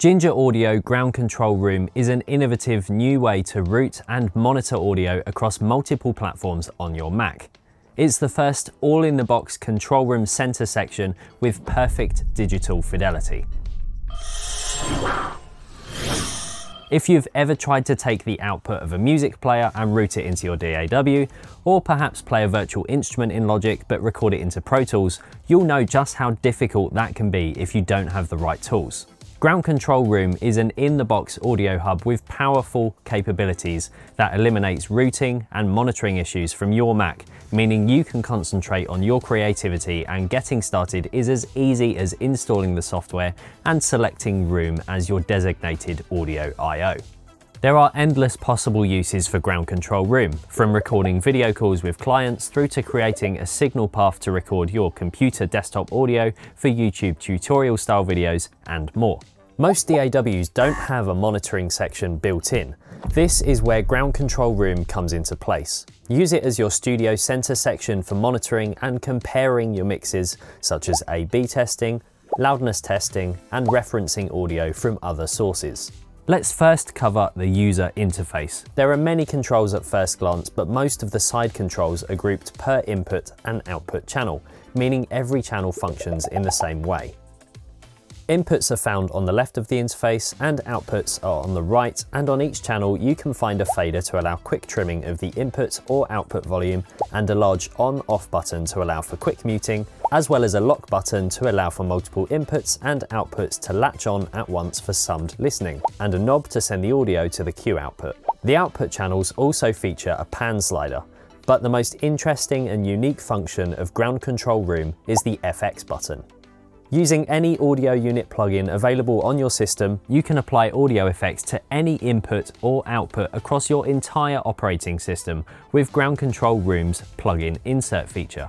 Ginger Audio Ground Control Room is an innovative new way to route and monitor audio across multiple platforms on your Mac. It's the first all-in-the-box control room center section with perfect digital fidelity. If you've ever tried to take the output of a music player and route it into your DAW, or perhaps play a virtual instrument in Logic but record it into Pro Tools, you'll know just how difficult that can be if you don't have the right tools. Ground Control Room is an in-the-box audio hub with powerful capabilities that eliminates routing and monitoring issues from your Mac, meaning you can concentrate on your creativity and getting started is as easy as installing the software and selecting Room as your designated audio I.O. There are endless possible uses for Ground Control Room, from recording video calls with clients through to creating a signal path to record your computer desktop audio for YouTube tutorial style videos and more. Most DAWs don't have a monitoring section built in. This is where Ground Control Room comes into place. Use it as your studio center section for monitoring and comparing your mixes, such as A-B testing, loudness testing, and referencing audio from other sources. Let's first cover the user interface. There are many controls at first glance, but most of the side controls are grouped per input and output channel, meaning every channel functions in the same way. Inputs are found on the left of the interface and outputs are on the right and on each channel you can find a fader to allow quick trimming of the input or output volume and a large on-off button to allow for quick muting as well as a lock button to allow for multiple inputs and outputs to latch on at once for summed listening and a knob to send the audio to the cue output. The output channels also feature a pan slider but the most interesting and unique function of Ground Control Room is the FX button. Using any audio unit plugin available on your system, you can apply audio effects to any input or output across your entire operating system with Ground Control Room's plugin insert feature.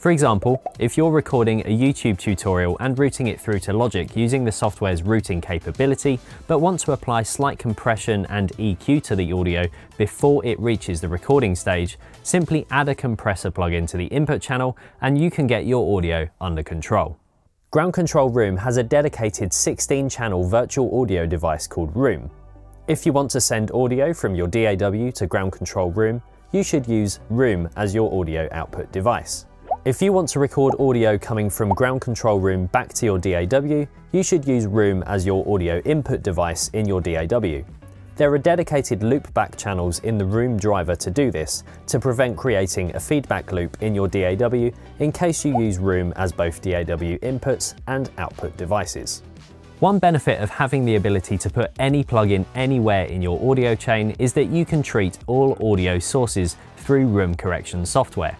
For example, if you're recording a YouTube tutorial and routing it through to Logic using the software's routing capability, but want to apply slight compression and EQ to the audio before it reaches the recording stage, simply add a compressor plugin to the input channel and you can get your audio under control. Ground Control Room has a dedicated 16-channel virtual audio device called Room. If you want to send audio from your DAW to Ground Control Room, you should use Room as your audio output device. If you want to record audio coming from Ground Control Room back to your DAW, you should use Room as your audio input device in your DAW. There are dedicated loopback channels in the Room driver to do this, to prevent creating a feedback loop in your DAW in case you use Room as both DAW inputs and output devices. One benefit of having the ability to put any plugin anywhere in your audio chain is that you can treat all audio sources through room correction software.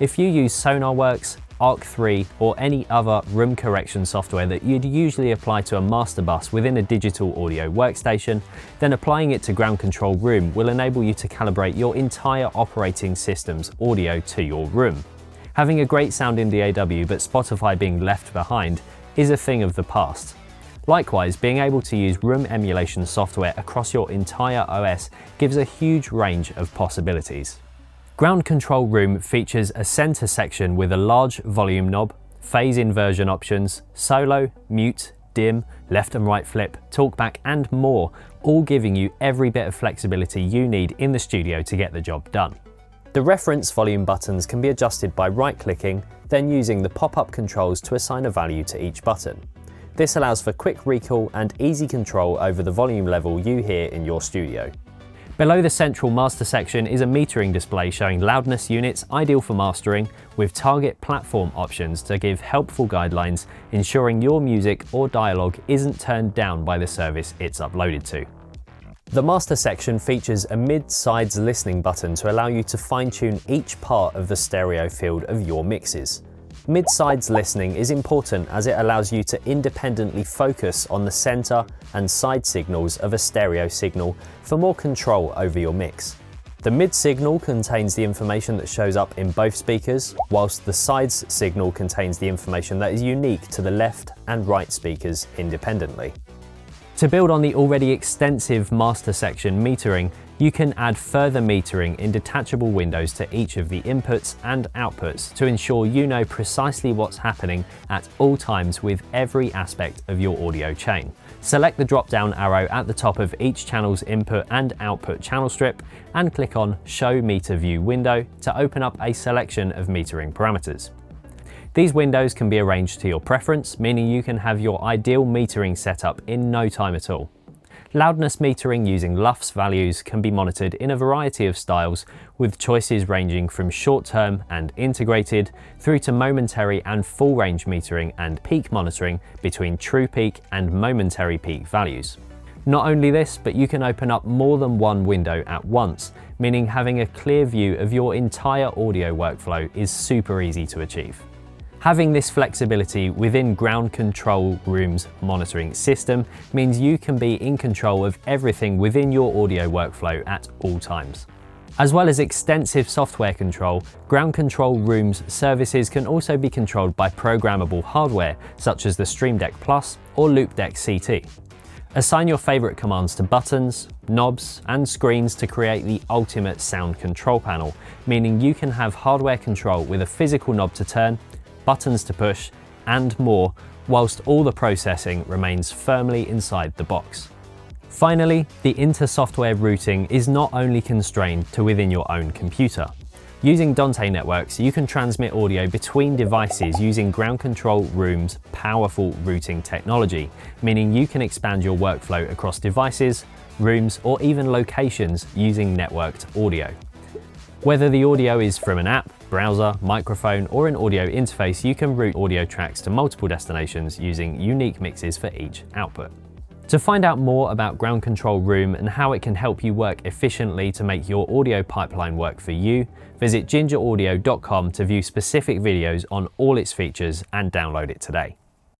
If you use SonarWorks, Arc 3 or any other room correction software that you'd usually apply to a master bus within a digital audio workstation, then applying it to ground control room will enable you to calibrate your entire operating system's audio to your room. Having a great sound in DAW but Spotify being left behind is a thing of the past. Likewise, being able to use room emulation software across your entire OS gives a huge range of possibilities. Ground Control Room features a center section with a large volume knob, phase inversion options, solo, mute, dim, left and right flip, talkback and more, all giving you every bit of flexibility you need in the studio to get the job done. The reference volume buttons can be adjusted by right-clicking, then using the pop-up controls to assign a value to each button. This allows for quick recall and easy control over the volume level you hear in your studio. Below the central master section is a metering display showing loudness units ideal for mastering with target platform options to give helpful guidelines ensuring your music or dialogue isn't turned down by the service it's uploaded to. The master section features a mid-sides listening button to allow you to fine-tune each part of the stereo field of your mixes. Mid-sides listening is important as it allows you to independently focus on the center and side signals of a stereo signal for more control over your mix. The mid signal contains the information that shows up in both speakers, whilst the sides signal contains the information that is unique to the left and right speakers independently. To build on the already extensive master section metering, you can add further metering in detachable windows to each of the inputs and outputs to ensure you know precisely what's happening at all times with every aspect of your audio chain. Select the drop down arrow at the top of each channel's input and output channel strip and click on Show Meter View window to open up a selection of metering parameters. These windows can be arranged to your preference, meaning you can have your ideal metering setup in no time at all. Loudness metering using LUFS values can be monitored in a variety of styles with choices ranging from short-term and integrated through to momentary and full range metering and peak monitoring between true peak and momentary peak values. Not only this, but you can open up more than one window at once, meaning having a clear view of your entire audio workflow is super easy to achieve. Having this flexibility within Ground Control Room's monitoring system means you can be in control of everything within your audio workflow at all times. As well as extensive software control, Ground Control Room's services can also be controlled by programmable hardware such as the Stream Deck Plus or Loupedeck CT. Assign your favorite commands to buttons, knobs, and screens to create the ultimate sound control panel, meaning you can have hardware control with a physical knob to turn buttons to push, and more, whilst all the processing remains firmly inside the box. Finally, the inter-software routing is not only constrained to within your own computer. Using Dante networks, you can transmit audio between devices using Ground Control Room's powerful routing technology, meaning you can expand your workflow across devices, rooms, or even locations using networked audio. Whether the audio is from an app, browser, microphone, or an audio interface, you can route audio tracks to multiple destinations using unique mixes for each output. To find out more about Ground Control Room and how it can help you work efficiently to make your audio pipeline work for you, visit gingeraudio.com to view specific videos on all its features and download it today.